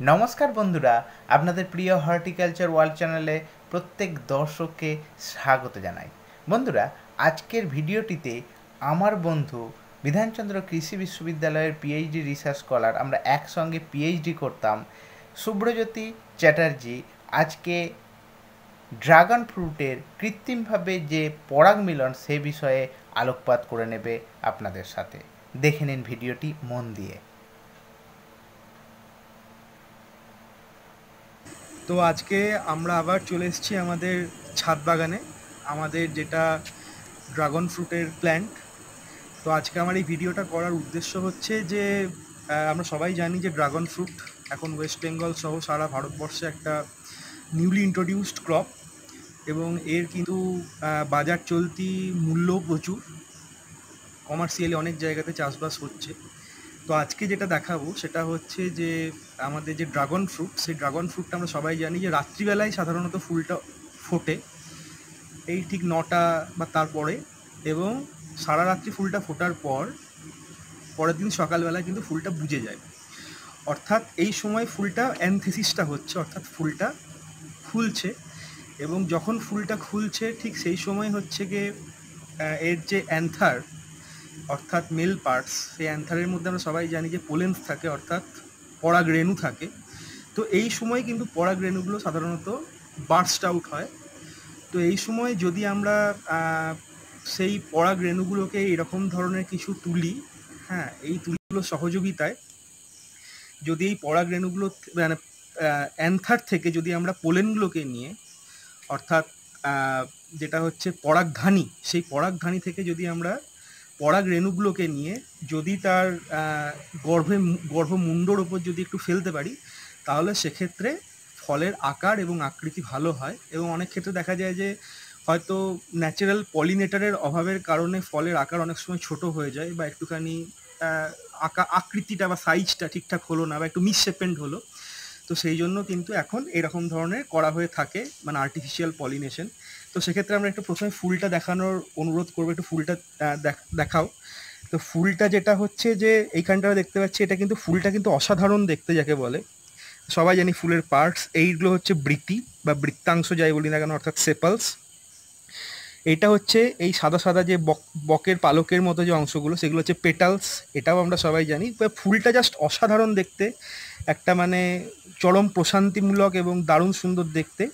নমস্কার বন্ধুরা, আপনাদের প্রিয় হর্টিকালচার ওয়ার্ল্ড চ্যানেলে প্রত্যেক দর্শককে স্বাগত জানাই। বন্ধুরা, আজকের ভিডিওটিতে আমার বন্ধু বিধানচন্দ্র কৃষি বিশ্ববিদ্যালয়ের পিএইচডি রিসার্চ স্কলার আমরা একসঙ্গে পিএইচডি করতাম সুব্রজ্যোতি চ্যাটার্জি। আজকে ড্রাগন ফ্রুটের কৃত্রিমভাবে যে পরাগ মিলন, সে বিষয়ে আলোকপাত করে নেবে আপনাদের সাথে। দেখে নিন ভিডিওটি মন দিয়ে। তো আজকে আমরা আবার চলে এসেছি আমাদের ছাদ বাগানে, আমাদের যেটা ড্রাগন ফ্রুটের প্ল্যান্ট তো আজকে আমার এই ভিডিওটা করার উদ্দেশ্য হচ্ছে যে আমরা সবাই জানি যে ড্রাগন ফ্রুট এখন ওয়েস্ট বেঙ্গল সহ সারা ভারতবর্ষে একটা নিউলি ইন্ট্রোডিউসড ক্রপ এবং এর কিন্তু বাজার চলতি মূল্য প্রচুর। কমার্শিয়ালি অনেক জায়গাতে চাষবাস হচ্ছে। তো আজকে যেটা দেখাবো সেটা হচ্ছে যে আমাদের যে ড্রাগন ফ্রুট সেই ড্রাগন ফ্রুটটা আমরা সবাই জানি যে রাত্রিবেলায় সাধারণত ফুলটা ফোটে। এই ঠিক নটা বা তারপরে এবং সারা রাত্রি ফুলটা ফোটার পর, পরের দিন সকালবেলায় কিন্তু ফুলটা বুঝে যায়। অর্থাৎ এই সময় ফুলটা অ্যানথেসিসটা হচ্ছে, অর্থাৎ ফুলটা খুলছে এবং যখন ফুলটা খুলছে ঠিক সেই সময় হচ্ছে গিয়ে এর যে অ্যান্থার অর্থাৎ মেল পার্টস, সেই অ্যান্থারের মধ্যে আমরা সবাই জানি যে পোলেন্স থাকে, অর্থাৎ পরাগ রেণু থাকে। তো এই সময় কিন্তু পরাগ রেণুগুলো সাধারণত বার্স্ট আউট হয়। তো এই সময় যদি আমরা সেই পরাগ রেণুগুলোকে এরকম ধরনের কিছু তুলি হ্যাঁ এই তুলিগুলো সহযোগিতায় যদি এই পরাগ রেণুগুলো মানে অ্যান্থার থেকে যদি আমরা পোলেনগুলোকে নিয়ে, অর্থাৎ যেটা হচ্ছে পরাগধানী, সেই পরাগধানী থেকে যদি আমরা পরাগ রেণুগুলোকে নিয়ে যদি তার গর্ভে গর্ভমুণ্ডর ওপর যদি একটু ফেলতে পারি, তাহলে সেক্ষেত্রে ফলের আকার এবং আকৃতি ভালো হয় এবং অনেক ক্ষেত্রে দেখা যায় যে হয়তো ন্যাচারাল পলিনেটারের অভাবের কারণে ফলের আকার অনেক সময় ছোট হয়ে যায় বা একটুখানি আকা, আকৃতিটা বা সাইজটা ঠিকঠাক হলো না বা একটু মিসশেপেন্ড হলো। তো সেই জন্য কিন্তু এখন এরকম ধরনের করা হয়ে থাকে মানে আর্টিফিশিয়াল পলিনেশন তো সেক্ষেত্রে আমরা একটু প্রথমে ফুলটা দেখানোর অনুরোধ করব, একটু ফুলটা দেখাও। তো ফুলটা যেটা হচ্ছে যে এইখানটা দেখতে পাচ্ছি, এটা কিন্তু ফুলটা কিন্তু অসাধারণ দেখতে যাকে বলে। সবাই জানি ফুলের পার্টস এইগুলো হচ্ছে বৃতি বা বৃত্তাংশ যাই বলি না কেন, অর্থাৎ সেপালস এটা হচ্ছে এই সাদা সাদা যে বক, বকের পালকের মতো যে অংশগুলো, সেগুলো হচ্ছে পেটালস এটাও আমরা সবাই জানি। ফুলটা জাস্ট অসাধারণ দেখতে, একটা মানে চরম প্রশান্তিমূলক এবং দারুণ সুন্দর দেখতে।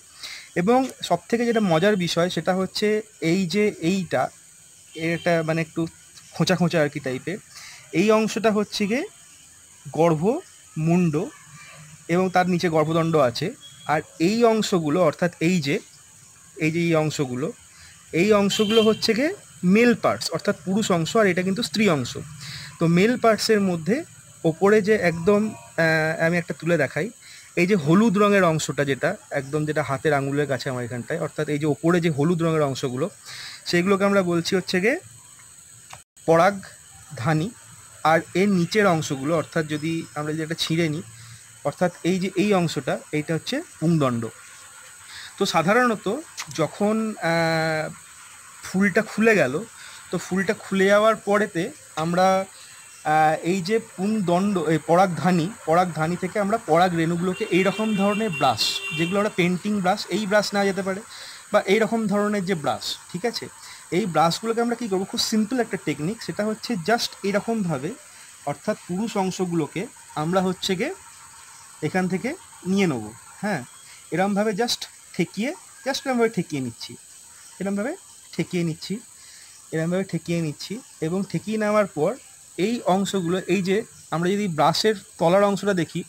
এবং সব থেকে যেটা মজার বিষয় সেটা হচ্ছে এই যে এইটা এটা মানে একটু খোঁচা খোঁচা আর কি টাইপের এই অংশটা হচ্ছে গিয়ে গর্ভ মুন্ড এবং তার নিচে গর্ভদণ্ড আছে। আর এই অংশগুলো, অর্থাৎ এই যে এই যে এই অংশগুলো এই অংশগুলো হচ্ছে গিয়ে মেল পার্টস অর্থাৎ পুরুষ অংশ আর এটা কিন্তু স্ত্রী অংশ। তো মেল পার্টসের মধ্যে ওপরে যে একদম আমি একটা তুলে দেখাই, এই যে হলুদ রঙের অংশটা যেটা, একদম যেটা হাতের আঙুলের কাছে আমার এখানটায়, অর্থাৎ এই যে ওপরে যে হলুদ রঙের অংশগুলো, সেইগুলোকে আমরা বলছি হচ্ছে গিয়ে পরাগ ধানী, আর এর নিচের অংশগুলো, অর্থাৎ যদি আমরা যদি ছিঁড়ে নিই, অর্থাৎ এই যে এই অংশটা, এইটা হচ্ছে পুংদণ্ড। তো সাধারণত যখন ফুলটা খুলে গেল, তো ফুলটা খুলে যাওয়ার পরেতে আমরা এই যে পুংদণ্ড এই পরাগধানী পরাগধানী থেকে আমরা পরাগ রেণুগুলোকে এই রকম ধরনের ব্রাশ, যেগুলো আমরা পেন্টিং ব্রাশ এই ব্রাশ নেওয়া যেতে পারে, বা এই রকম ধরনের যে ব্রাশ, ঠিক আছে? এই ব্রাশগুলোকে আমরা কী করব? খুব সিম্পল একটা টেকনিক সেটা হচ্ছে জাস্ট এরকমভাবে অর্থাৎ পুরুষ অংশগুলোকে আমরা হচ্ছে গিয়ে এখান থেকে নিয়ে নেব হ্যাঁ? এরমভাবে জাস্ট ঠেকিয়ে জাস্ট এরমভাবে ঠেকিয়ে নিচ্ছি, এরমভাবে ঠেকিয়ে নিচ্ছি, এরমভাবে ঠেকিয়ে নিচ্ছি, এবং ঠেকিয়ে নেওয়ার পর এই অংশগুলো, এই যে আমরা যদি ব্রাশের তলার অংশটা দেখি,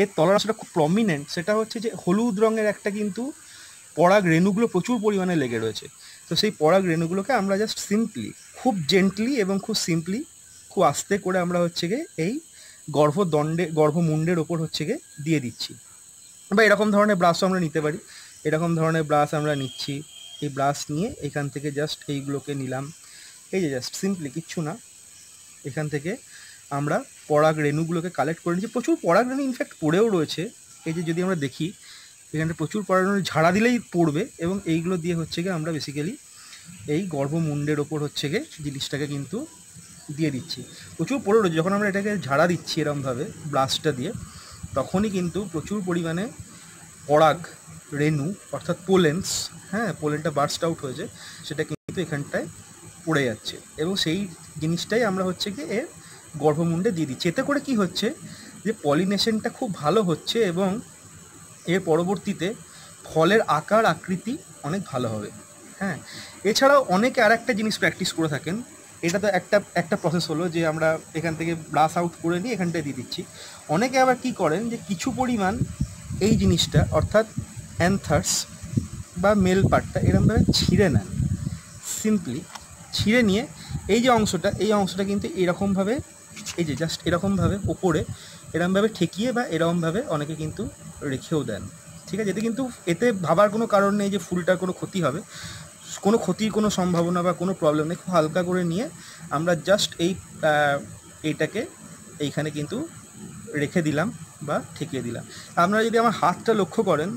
এর তলার অংশটা খুব প্রমিনেন্ট সেটা হচ্ছে যে হলুদ রঙের একটা কিন্তু পরাগ রেণুগুলো প্রচুর পরিমাণে লেগে রয়েছে। তো সেই পরাগ রেণুগুলোকে আমরা জাস্ট সিম্পলি খুব জেন্টলি এবং খুব সিম্পলি খুব আস্তে করে আমরা হচ্ছে গিয়ে এই গর্ভদণ্ডে, গর্ভমুণ্ডের ওপর হচ্ছে গিয়ে দিয়ে দিচ্ছি। বা এরকম ধরনের ব্রাশও আমরা নিতে পারি। এরকম ধরনের ব্রাশ আমরা নিচ্ছি। এই ব্রাশ নিয়ে এখান থেকে জাস্ট এইগুলোকে নিলাম। এই যে জাস্ট সিম্পলি কিচ্ছু না। এখান থেকে আমরা পরাগ রেণুগুলোকে কালেক্ট করে নিচ্ছি প্রচুর পরাগ রেণু ইনফ্যাক্ট পড়েও রয়েছে। এই যে যদি আমরা দেখি এখানটা প্রচুর পরাগ রেণু, ঝাড়া দিলেই পড়বে এবং এইগুলো দিয়ে হচ্ছে গিয়ে আমরা বেসিক্যালি এই গর্ভমুণ্ডের ওপর হচ্ছে গিয়ে জিনিসটাকে কিন্তু দিয়ে দিচ্ছি। প্রচুর পড়ে রয়েছে। যখন আমরা এটাকে ঝাড়া দিচ্ছি এরমভাবে ব্লাস্টটা দিয়ে, তখনই কিন্তু প্রচুর পরিমাণে পরাগ রেণু, অর্থাৎ পোলেন্স হ্যাঁ পোলেনটা বার্স্ট আউট হয়েছে, সেটা কিন্তু এখানটায় পড়ে যাচ্ছে। এবং সেই জিনিসটাই আমরা হচ্ছে কি এর গর্ভমুণ্ডে দিয়ে দিচ্ছি। এতে করে কি হচ্ছে যে পলিনেশনটা খুব ভালো হচ্ছে এবং এর পরবর্তীতে ফলের আকার, আকৃতি অনেক ভালো হবে। হ্যাঁ এছাড়াও অনেকে আর একটা জিনিস প্র্যাকটিস করে থাকেন। এটা তো একটা একটা প্রসেস হলো যে আমরা এখান থেকে ব্রাশ আউট করে নিয়ে এখানটায় দিয়ে দিচ্ছি। অনেকে আবার কি করেন যে কিছু পরিমাণ এই জিনিসটা, অর্থাৎ অ্যান্থার্স বা মেল পার্টটা এরমভাবে ছিঁড়ে নেন। সিম্পলি ছিঁড়ে নিয়ে এই যে অংশটা, এই অংশটা কিন্তু এরকমভাবে, এই যে জাস্ট এরকমভাবে ওপরে এরমভাবে ঠেকিয়ে বা এরকমভাবে অনেকে কিন্তু রেখেও দেন। ঠিক আছে? এতে কিন্তু, এতে ভাবার কোনো কারণ নেই যে ফুলটার কোনো ক্ষতি হবে। কোনো ক্ষতির কোনো সম্ভাবনা বা কোনো প্রবলেম নেই। খুব হালকা করে নিয়ে আমরা জাস্ট এই এইটাকে এইখানে কিন্তু রেখে দিলাম বা ঠেকিয়ে দিলাম। আপনারা যদি আমার হাতটা লক্ষ্য করেন,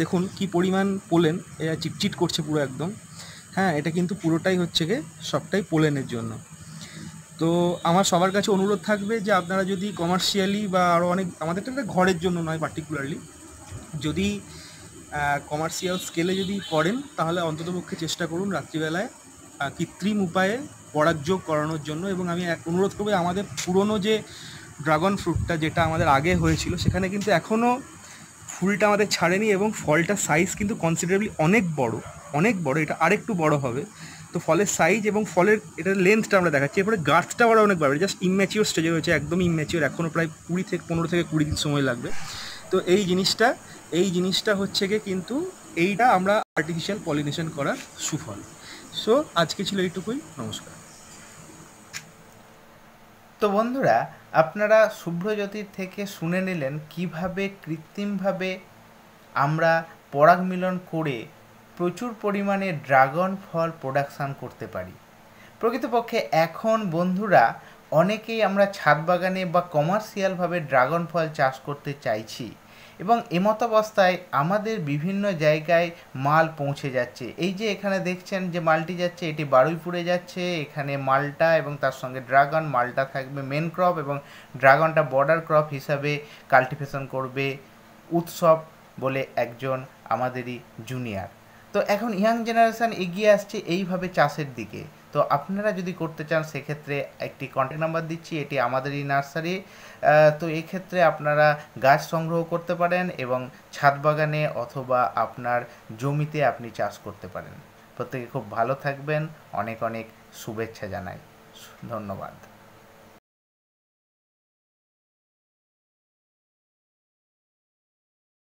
দেখুন কি পরিমাণ পোলেন। চিটচিট করছে পুরো একদম। হ্যাঁ এটা কিন্তু পুরোটাই হচ্ছে গিয়ে সবটাই পোলেনের জন্য। তো আমার সবার কাছে অনুরোধ থাকবে যে আপনারা যদি কমার্শিয়ালি বা আরও অনেক, আমাদের তো এটা ঘরের জন্য নয় পার্টিকুলারলি যদি কমার্শিয়াল স্কেলে যদি করেন, তাহলে অন্ততপক্ষে চেষ্টা করুন রাত্রিবেলায় কৃত্রিম উপায়ে পরাগযোগ করানোর জন্য এবং আমি অনুরোধ করব আমাদের পুরনো যে ড্রাগন ফ্রুটটা যেটা আমাদের আগে হয়েছিল, সেখানে কিন্তু এখনও ফুলটা আমাদের ছাড়েনি এবং ফলটার সাইজ কিন্তু কনসিডারেবলি অনেক বড় অনেক বড়, এটা আরেকটু বড় হবে। তো ফলের সাইজ এবং ফলের এটার লেন্থটা আমরা দেখাচ্ছি। এরপরে গাছটা আবার অনেক বাড়বে জাস্ট ইম্যাচিওর স্টেজে রয়েছে একদম ইম্যাচিওর এখনও প্রায় কুড়ি থেকে পনেরো থেকে কুড়ি দিন সময় লাগবে। তো এই জিনিসটা এই জিনিসটা হচ্ছে গিয়ে কিন্তু এইটা আমরা আর্টিফিশিয়াল পলিনেশন করার সুফল। সো আজকে ছিল এইটুকুই, নমস্কার। তো বন্ধুরা আপনারা শুভ্রজ্যোতির থেকে শুনে নিলেন কীভাবে কৃত্রিমভাবে আমরা পরাগ মিলন করে প্রচুর পরিমাণে ড্রাগন ফল প্রোডাকশান করতে পারি। প্রকৃতপক্ষে এখন বন্ধুরা অনেকেই আমরা ছাদ বাগানে বা কমার্শিয়ালভাবে ড্রাগন ফল চাষ করতে চাইছি। এবং এমতাবস্থায় আমাদের বিভিন্ন জায়গায় মাল পৌঁছে যাচ্ছে। এই যে এখানে দেখছেন যে মালটি যাচ্ছে, এটি বারুইপুরে যাচ্ছে, এখানে মালটা এবং তার সঙ্গে ড্রাগন, মালটা থাকবে মেন ক্রপ এবং ড্রাগনটা বর্ডার ক্রপ হিসাবে কাল্টিভেশন করবে উৎসব বলে একজন আমাদেরই জুনিয়র তো এখন ইয়াং জেনারেশন এগিয়ে আসছে এইভাবে চাষের দিকে। তো আপনারা যদি করতে চান, সেক্ষেত্রে একটি কন্ট্যাক্ট নাম্বার দিচ্ছি, এটি আমাদেরই নার্সারি তো এক্ষেত্রে ক্ষেত্রে আপনারা গাছ সংগ্রহ করতে পারেন এবং ছাদ বাগানে অথবা আপনার জমিতে আপনি চাষ করতে পারেন। প্রত্যেকে খুব ভালো থাকবেন। অনেক অনেক শুভেচ্ছা জানাই। ধন্যবাদ।